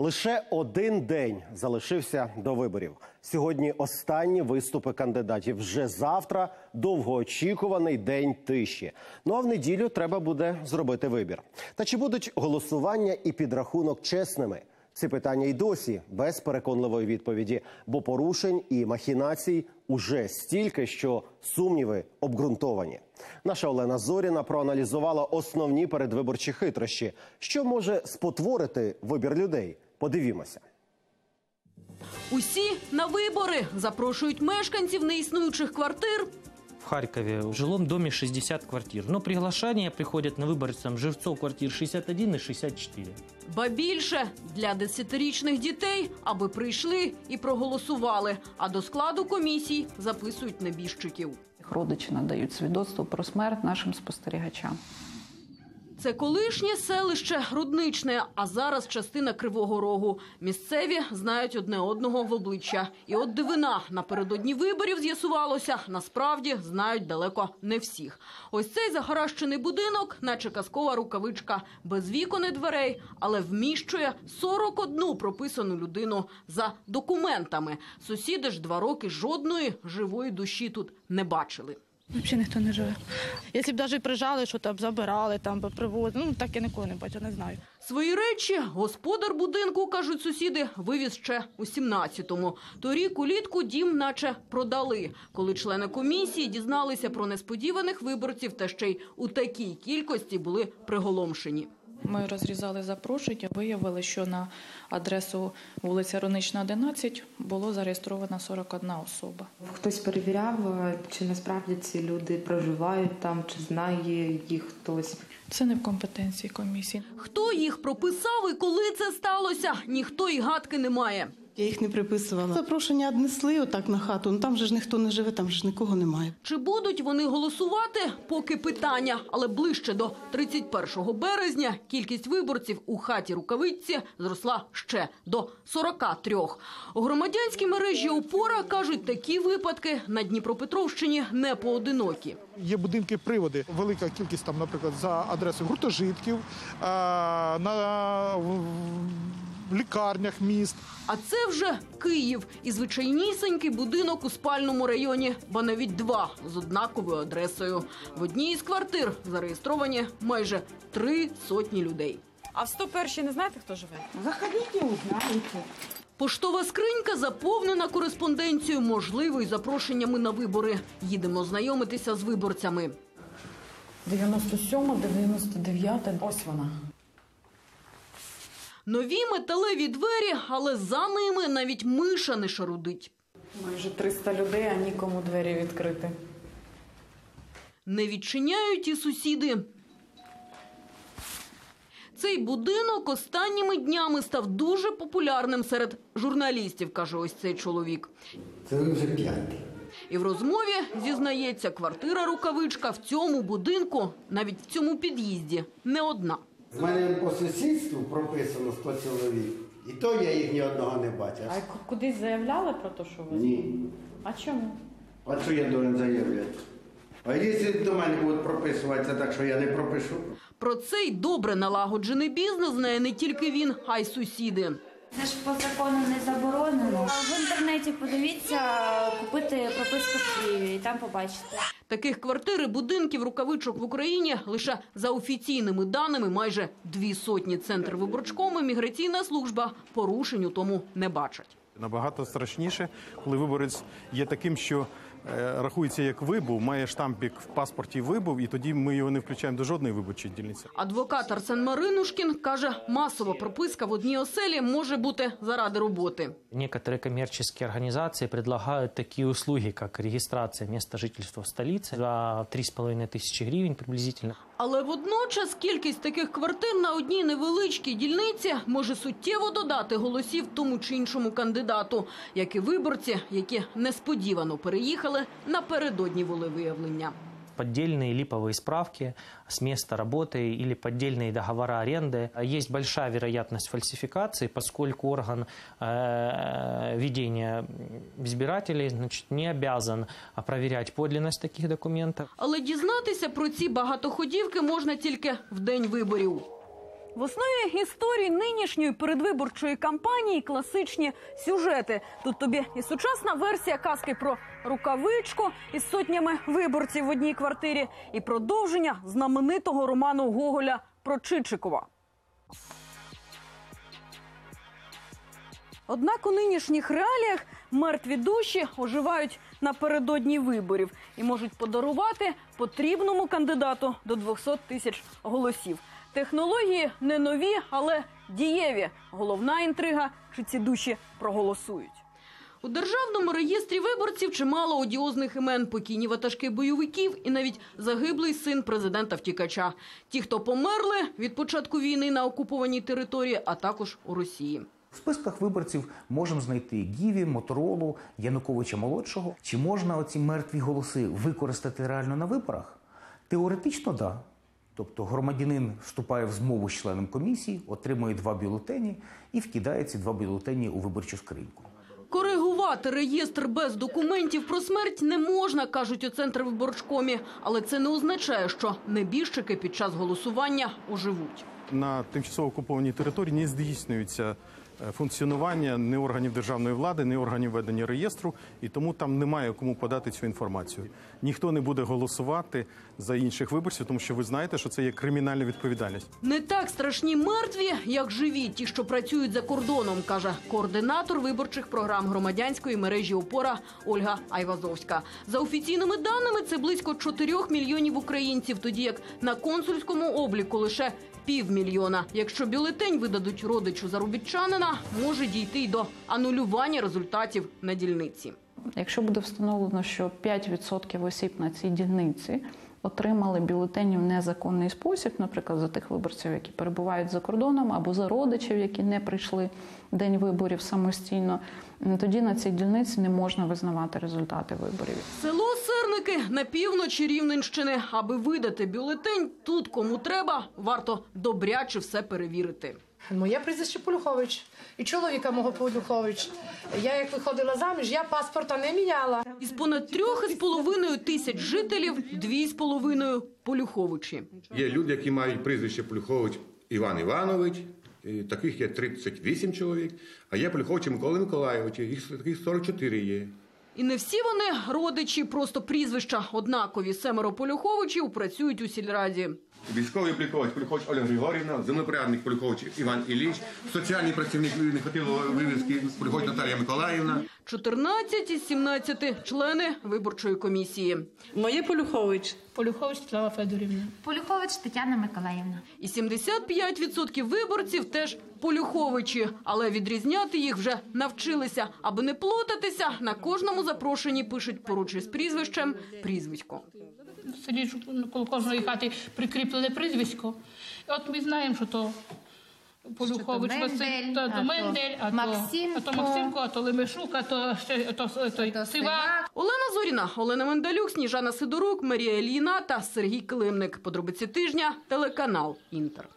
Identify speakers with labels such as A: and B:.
A: Лише один день залишився до виборів. Сьогодні останні виступи кандидатів. Вже завтра довгоочікуваний день тиші. Ну а в неділю треба буде зробити вибір. Та чи будуть голосування і підрахунок чесними? Ці питання й досі без переконливої відповіді, бо порушень і махінацій уже стільки, що сумніви обґрунтовані. Наша Олена Зоріна проаналізувала основні передвиборчі хитрощі, що може спотворити вибір людей. Подивімося.
B: Усі на вибори запрошують мешканців неіснуючих квартир.
C: В Харькове в жилом доме 60 квартир. Но приглашения приходят на выборы там, жильцов квартир 61 и 64.
B: Ба більше для десятирічних дітей, аби прийшли і проголосували. А до складу комісій записують небіжчиків.
D: Родичі надають свідоцтво про смерть нашим спостерігачам.
B: Це колишнє селище Рудничне, а зараз частина Кривого Рогу. Місцеві знають одне одного в обличчя. І от дивина напередодні виборів з'ясувалося, насправді знають далеко не всіх. Ось цей загоращений будинок, наче казкова рукавичка, без вікон і дверей, але вміщує 41 прописану людину за документами. Сусіди ж два роки жодної живої душі тут не бачили.
E: Взагалі ніхто не живе. Якщо б навіть прижали, що там забирали, там би привозили, ну так я нікого не бачу, не знаю.
B: Свої речі господар будинку, кажуть сусіди, вивіз ще у 17-му. Торік улітку дім наче продали. Коли члени комісії дізналися про несподіваних виборців та ще й у такій кількості були приголомшені.
F: Ми розрізали запрошення, виявили, що на адресу вулиця Ронична, 11 було зареєстровано 41 особа.
G: Хтось перевіряв, чи насправді ці люди проживають там, чи знає їх хтось.
F: Це не в компетенції комісії.
B: Хто їх прописав і коли це сталося, ніхто і гадки не має.
H: Я їх не приписувала. Запрошення однесли отак на хату. Ну там же ж ніхто не живе, там же ж нікого немає.
B: Чи будуть вони голосувати? Поки питання, але ближче до 31 березня кількість виборців у хаті рукавиці зросла ще до 43. У громадянській мережі опора кажуть, такі випадки на Дніпропетровщині не поодинокі.
I: Є будинки приводи, велика кількість там, наприклад, за адресою гуртожитків, е, на лікарнях міст.
B: А це вже Київ і звичайнісінький будинок у спальному районі, бо навіть два з однаковою адресою. В одній із квартир зареєстровані майже три сотні людей.
J: А в 101 не знаєте, хто живе?
H: Заходите, узнаєте.
B: Поштова скринька заповнена кореспонденцією, можливо, і запрошеннями на вибори. Їдемо знайомитися з виборцями.
J: 97, 99, ось вона.
B: Нові металеві двері, але за ними навіть миша не шарудить.
J: Майже 300 людей, а нікому двері відкрити.
B: Не відчиняють і сусіди. Цей будинок останніми днями став дуже популярним серед журналістів, каже ось цей чоловік.
K: Це вже п'ятий.
B: І в розмові зізнається, квартира рукавичка в цьому будинку, навіть в цьому під'їзді, не одна.
K: З мене по сусідству прописано 100 чоловік. І то я їх ні одного не бачив.
J: А кудись заявляли про те, що ви?
K: Ні.
J: А чому?
K: А що я должен заявляти? А якщо до мене будуть прописуватися так, що я не пропишу?
B: Про цей добре налагоджений бізнес знає не тільки він, а й сусіди.
L: Це ж по закону не заборонено. В інтернеті подивіться, купити прописку в Києві і там побачите.
B: Таких квартир і будинків рукавичок в Україні лише за офіційними даними майже дві сотні. Центр виборчкому міграційна служба порушень у тому не бачать.
M: Набагато страшніше, коли виборець є таким, що рахується як вибув, має штампік в паспорті вибув, і тоді ми його не включаємо до жодної виборчої дільниці.
B: Адвокат Арсен Маринушкін каже, масова прописка в одній оселі може бути заради роботи.
C: Некоторые коммерческие организации предлагают такие услуги, как регистрация места жительства в столице за 3,5 тысячи гривен приблизительно.
B: Але водночас кількість таких квартир на одній невеличкій дільниці може суттєво додати голосів тому чи іншому кандидату, як і виборці, які несподівано переїхали напередодні волевиявлення
C: поддельные липовые справки с места работы или поддельные договора аренды. Есть большая вероятность фальсификации, поскольку орган э, ведения избирателей значит, не обязан проверять подлинность таких документов.
B: Але дізнатися про ці багатоходівки можна тільки в день виборів. В основі історії нинішньої передвиборчої кампанії класичні сюжети. Тут тобі і сучасна версія казки про рукавичку із сотнями виборців в одній квартирі, і продовження знаменитого роману Гоголя про Чичикова. Однак у нинішніх реаліях мертві душі оживають напередодні виборів і можуть подарувати потрібному кандидату до 200 тисяч голосів. Технології не нові, але дієві. Головна інтрига, чи ці душі проголосують. У державному реєстрі виборців чимало одіозних імен, покійні ватажки бойовиків і навіть загиблий син президента втікача. Ті, хто померли від початку війни на окупованій території, а також у Росії.
N: В списках виборців можемо знайти Гіві, Моторолу, Януковича молодшого. Чи можна оці мертві голоси використати реально на виборах? Теоретично, так. Да. Тобто громадянин вступає в змову з членом комісії, отримує два бюлетені і вкидає ці два бюлетені у виборчу скриньку.
B: Коригувати реєстр без документів про смерть не можна, кажуть у Центрвиборчкомі. Але це не означає, що небіжчики під час голосування оживуть.
M: На тимчасово окупованій території не здійснюється функціонування ні органів державної влади, ні органів ведення реєстру, і тому там немає кому подати цю інформацію. Ніхто не буде голосувати за інших виборців, тому що ви знаєте, що це є кримінальна відповідальність.
B: Не так страшні мертві, як живі, ті, що працюють за кордоном, каже координатор виборчих програм громадянської мережі опора Ольга Айвазовська. За офіційними даними, це близько 4 мільйонів українців, тоді як на консульському обліку лише півмільйона. Якщо бюлетень видадуть родичу заробітчанина, може дійти й до анулювання результатів на дільниці.
D: Якщо буде встановлено, що 5% осіб на цій дільниці отримали бюлетені в незаконний спосіб, наприклад, за тих виборців, які перебувають за кордоном, або за родичів, які не прийшли в день виборів самостійно, тоді на цій дільниці не можна визнавати результати виборів.
B: Село Серники на півночі Рівненщини. Аби видати бюлетень, тут кому треба, варто добряче все перевірити.
O: Моє прізвище Полюхович і чоловіка мого Полюхович. Я як виходила заміж, я паспорта не міняла.
B: Із понад трьох із половиною тисяч жителів дві з половиною полюховичі.
P: Є люди, які мають прізвище Плюхович Іван Іванович. і Таких є 38 чоловік. А є Плюхович Микола Миколайович. Їх таких 44 є.
B: І не всі вони родичі, просто прізвища однакові. Семеро полюховичів працюють у сільраді.
P: Військовий Плюхович, Плюхович Оля Григорівна, землепорядник Плюхович Іван Ілліч, соціальний працівник не хотіло вивіски Плюхович Наталія Миколаївна.
B: 14 із 17 члени виборчої комісії.
O: Моє Полюхович.
E: Полюхович Слава Федорівна.
L: Полюхович Тетяна Миколаївна.
B: І 75% виборців теж полюховичі, але відрізняти їх вже навчилися. Аби не плутатися, на кожному запрошенні пишуть поруч із прізвищем прізвисько.
E: В селі ж коло кожної хати прикріплене прізвисько. І от ми знаємо, що то Полюхович
L: Що то
E: Василь,
L: Мендель,
E: то,
L: а
E: то Мендель, а то,
L: Максимко.
E: а то Максимко, а то Лемешук, а то ще то, то, то, Сивак.
B: Олена Зоріна, Олена Мендалюк, Сніжана Сидорук, Марія Еліна та Сергій Климник. Подробиці тижня, телеканал Інтер.